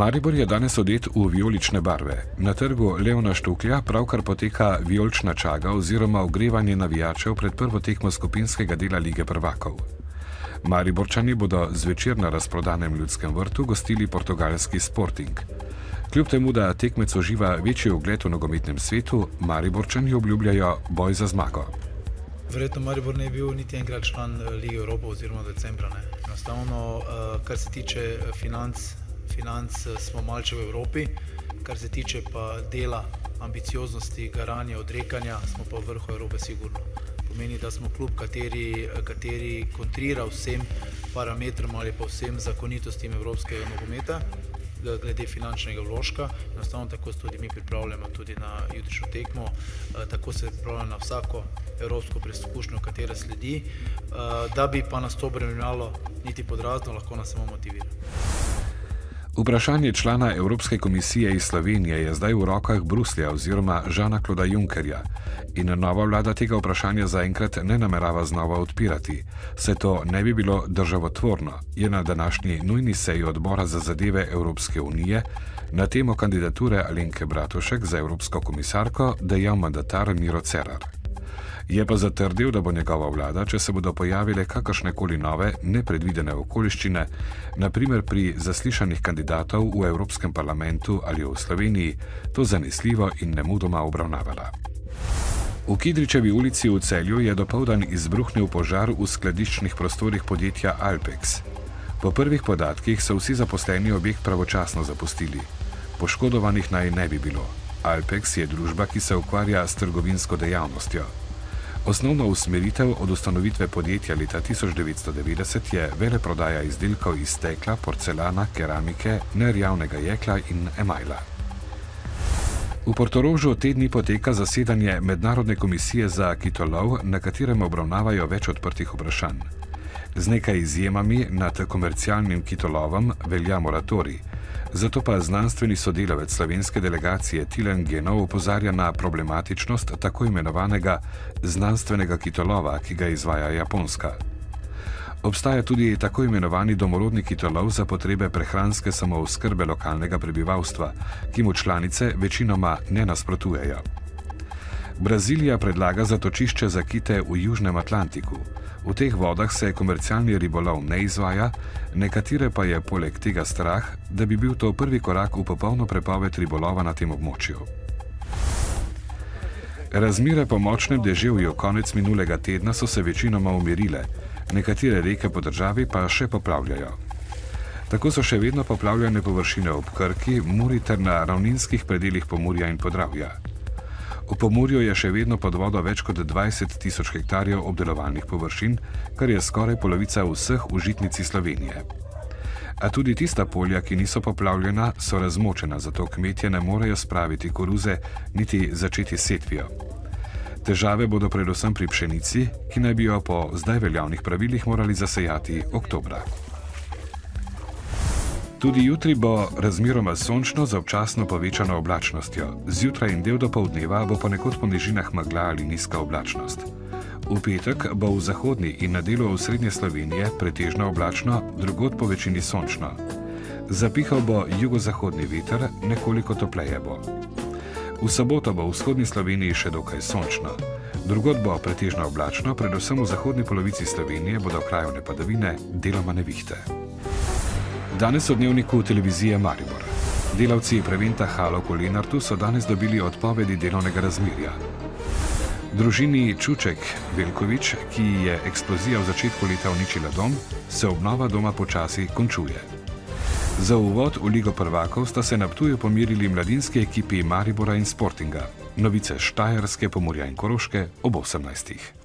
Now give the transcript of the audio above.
Maribor je danes odet v vijolične barve. Na trgu Leona Štuklja pravkar poteka vijolična čaga oziroma ogrevanje navijačev pred prvo tekmo skupinskega dela lige prvakov. Mariborčani bodo zvečer na razprodanem ljudskem vrtu gostili portugalski Sporting. Kljub temu, da tekmec uživa večji ugled v nogometnem svetu, Mariborčani obljubljajo boj za zmago. Verjetno Maribor ne bi bil niti enkrat član eh, Lige Evrope oziroma decembra. Ne. Enostavno, eh, kar se tiče eh, financ, financ smo malce v Evropi, kar se tiče pa dela, ambicioznosti, garanja, odrekanja, smo pa v vrhu Evrope sigurno. Pomeni, da smo klub, kateri, kateri kontrira vsem parametrom ali pa vsem zakonitostim evropskega nogometa glede finančnega vložka. Enostavno tako se tudi mi pripravljamo tudi na jutrišnjo tekmo, eh, tako se pripravljamo na vsako evropsko preizkušnjo, katera sledi, eh, da bi pa nas to bremenjalo niti podrazno, lahko nas samo motivira. Vprašanje člana Evropske komisije iz Slovenije je zdaj v rokah Bruslja oziroma Žana Kloda Junkerja in nova vlada tega vprašanja zaenkrat ne namerava znova odpirati. Se to ne bi bilo državotvorno, je na današnji nujni seji odbora za zadeve Evropske unije na temo kandidature Alenke Bratušek za Evropsko komisarko dejal mandatar Miro Cerar. Je pa zatrdil, da bo njegova vlada, če se bodo pojavile kakršne koli nove, nepredvidene okoliščine, naprimer pri zaslišanih kandidatov v Evropskem parlamentu ali v Sloveniji, to zanesljivo in nemudoma obravnavala. V Kidričevi ulici v celju je dopoldan izbruhnil požar v skladiščnih prostorih podjetja Alpex. Po prvih podatkih so vsi zaposleni objekt pravočasno zapustili. Poškodovanih naj ne bi bilo. Alpex je družba, ki se ukvarja s trgovinsko dejavnostjo. Osnovna usmeritev od ustanovitve podjetja leta 1990 je veleprodaja izdelkov iz stekla, porcelana, keramike, nerjavnega jekla in emajla. V Portorožu te dni poteka zasedanje Mednarodne komisije za kitolov, na katerem obravnavajo več odprtih vprašanj. Z nekaj izjemami nad komercialnim kitolovom velja moratorij. Zato pa znanstveni sodelavec slovenske delegacije Tilen Genov opozarja na problematičnost tako imenovanega znanstvenega kitolova, ki ga izvaja Japonska. Obstaja tudi tako imenovani domorodni kitolov za potrebe prehranske samooskrbe lokalnega prebivalstva, ki mu članice večinoma ne nasprotujejo. Brazilija predlaga zatočišče za kite v Južnem Atlantiku. V teh vodah se komercialni ribolov ne izvaja, nekatere pa je poleg tega strah, da bi bil to prvi korak v popolno prepoved ribolova na tem območju. Razmere po močnem deževju konec minulega tedna so se večinoma umirile, nekatere reke po državi pa še poplavljajo. Tako so še vedno poplavljene površine ob Krki, Muri ter na ravninskih predeljih Pomorja in Podravja. V Pomorju je še vedno pod vodo več kot 20 tisoč hektarjev obdelovalnih površin, kar je skoraj polovica vseh užitnici Slovenije. A tudi tista polja, ki niso poplavljena, so razmočena, zato kmetje ne morejo spraviti koruze niti začeti setvijo. Težave bodo predvsem pri pšenici, ki naj bi jo po zdaj veljavnih pravilih morali zasejati oktobra. Tudi jutri bo razmeroma sončno z občasno povečano oblačnostjo. Zjutraj in del do povdneva bo ponekod po nižinah magla ali nizka oblačnost. V petek bo v zahodni in na delu v srednje Slovenije pretežno oblačno, drugod po večini sončno. Zapihal bo jugozahodni veter, nekoliko topleje bo. V soboto bo v vzhodni Sloveniji še dokaj sončno. Drugod bo pretežno oblačno, predvsem v zahodni polovici Slovenije bodo krajovne padavine, deloma nevihte. Danes v dnevniku televizije Maribor. Delavci preventa Halo v Lenartu so danes dobili odpovedi delovnega razmerja. Družini Čuček Velkovič, ki je eksplozija v začetku leta uničila dom, se obnova doma počasi končuje. Za uvod v Ligo prvakov sta se na Ptuju pomirili mladinski ekipi Maribora in Sportinga. Novice Štajerske, Pomorja in Koroške ob 18.